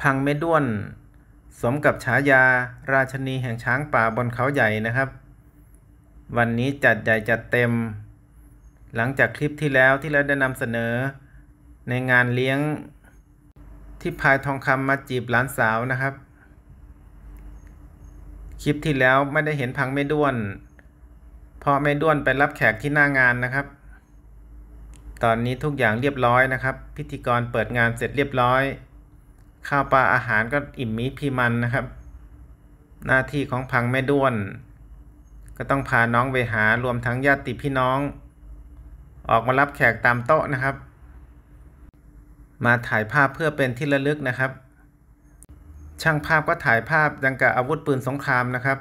พังไม่ด้วน สมกับฉายาราชนีแห่งช้างป่าบนเขาใหญ่นะครับ วันนี้จัดใหญ่จัดเต็ม หลังจากคลิปที่แล้วที่เราได้นำเสนอ ในงานเลี้ยงที่พายทองคำมาจีบหลานสาวนะครับ คลิปที่แล้วไม่ได้เห็นพังไม่ด้วน เพราะไม่ด้วนไปรับแขกที่หน้างานนะครับ ตอนนี้ทุกอย่างเรียบร้อยนะครับ พิธีกรเปิดงานเสร็จเรียบร้อย ข้าวปลาอาหารก็อิ่มมีพีมันนะครับ หน้าที่ของพังไม่ด้วน ก็ต้องพาน้องไปหารวมทั้งญาติพี่น้อง ออกมารับแขกตามโต๊ะนะครับ มาถ่ายภาพเพื่อเป็นที่ระลึกนะครับ ช่างภาพก็ถ่ายภาพยังกับอาวุธปืนสงครามนะครับ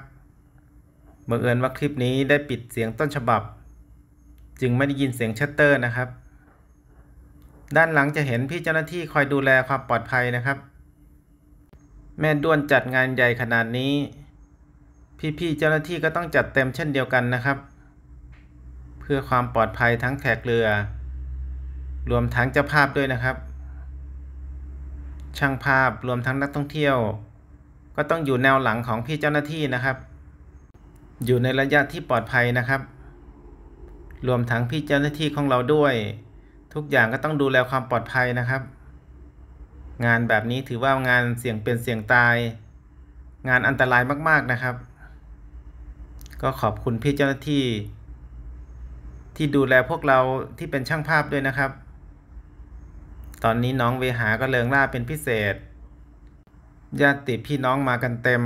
บังเอิญว่าคลิปนี้ได้ปิดเสียงต้นฉบับ จึงไม่ได้ยินเสียงชัตเตอร์นะครับ ด้านหลังจะเห็นพี่เจ้าหน้าที่คอยดูแลความปลอดภัยนะครับ แม่ด้วนจัดงานใหญ่ขนาดนี้ พี่ๆเจ้าหน้าที่ก็ต้องจัดเต็มเช่นเดียวกันนะครับ เพื่อความปลอดภัยทั้งแขกเรือ รวมทั้งเจ้าภาพด้วยนะครับ ช่างภาพรวมทั้งนักท่องเที่ยว ก็ต้องอยู่แนวหลังของพี่เจ้าหน้าที่นะครับ อยู่ในระยะที่ปลอดภัยนะครับ รวมทั้งพี่เจ้าหน้าที่ของเราด้วย ทุกอย่างก็ต้องดูแลความปลอดภัยนะครับ งานแบบนี้ถือว่างานเสี่ยงเป็นเสี่ยงตาย งานอันตรายมาก ๆนะครับ ก็ขอบคุณพี่เจ้าหน้าที่ ที่ดูแลพวกเราที่เป็นช่างภาพด้วยนะครับ ตอนนี้น้องเวหาก็เลิงล่าเป็นพิเศษ ญาติพี่น้องมากันเต็ม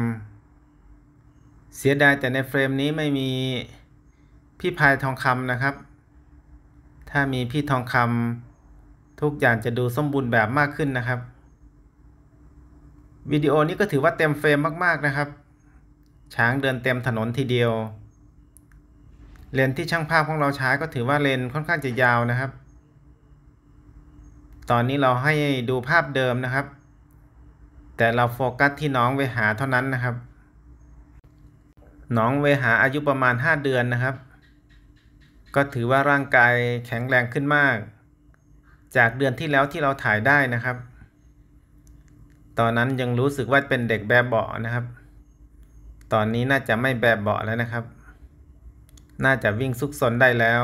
เสียดายแต่ในเฟรมนี้ไม่มีพี่พายทองคำนะครับ ถ้ามีพี่ทองคำทุกอย่างจะดูสมบูรณ์แบบมากขึ้นนะครับ วิดีโอนี้ก็ถือว่าเต็มเฟรมมาก ๆ นะครับ ช้างเดินเต็มถนนทีเดียว เลนที่ช่างภาพของเราใช้ก็ถือว่าเลนค่อนข้างจะยาวนะครับ ตอนนี้เราให้ดูภาพเดิมนะครับ แต่เราโฟกัสที่น้องเวหาเท่านั้นนะครับ น้องเวหาอายุประมาณ 5 เดือนนะครับ ก็ถือว่าร่างกายแข็งแรงขึ้นมาก จากเดือนที่แล้วที่เราถ่ายได้นะครับ ตอนนั้นยังรู้สึกว่าเป็นเด็กแบบเบาะนะครับ ตอนนี้น่าจะไม่แบบเบาะแล้วนะครับ น่าจะวิ่งซุกซนได้แล้ว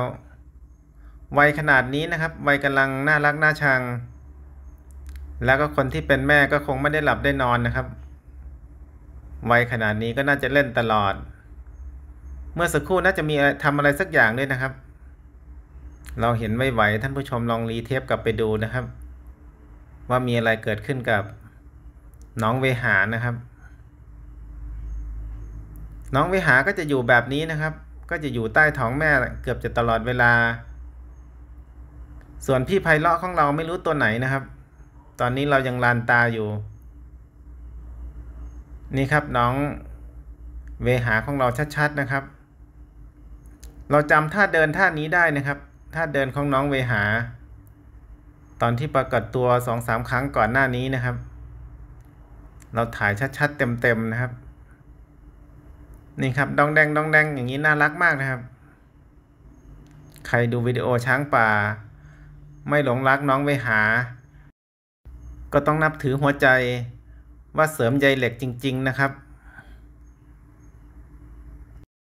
วัยขนาดนี้นะครับ วัยกำลังน่ารักน่าชัง แล้วก็คนที่เป็นแม่ก็คงไม่ได้หลับได้นอนนะครับ วัยขนาดนี้ก็น่าจะเล่นตลอด เมื่อสักครู่น่าจะมีทำอะไรสักอย่างด้วยนะครับ เราเห็นไม่ไหวท่านผู้ชมลองรีเทปกลับไปดูนะครับ ว่ามีอะไรเกิดขึ้นกับ น้องเวหานะครับ น้องเวหาก็จะอยู่แบบนี้นะครับ ก็จะอยู่ใต้ท้องแม่เกือบจะตลอดเวลา ส่วนพี่ไพเราะของเราไม่รู้ตัวไหนนะครับ ตอนนี้เรายังลานตาอยู่ นี่ครับน้องเวหาของเราชัดๆนะครับ เราจำท่าเดินท่านี้ได้นะครับท่าเดินของน้องเวหา ตอนที่ปรากฏตัวสองสามครั้งก่อนหน้านี้นะครับ เราถ่ายชัดๆเต็มๆนะครับ นี่ครับดองแดงดองแดงอย่างนี้น่ารักมากนะครับ ใครดูวิดีโอช้างป่า ไม่หลงรักน้องเวหา ก็ต้องนับถือหัวใจว่าเสริมใยเหล็กจริง ๆ นะครับ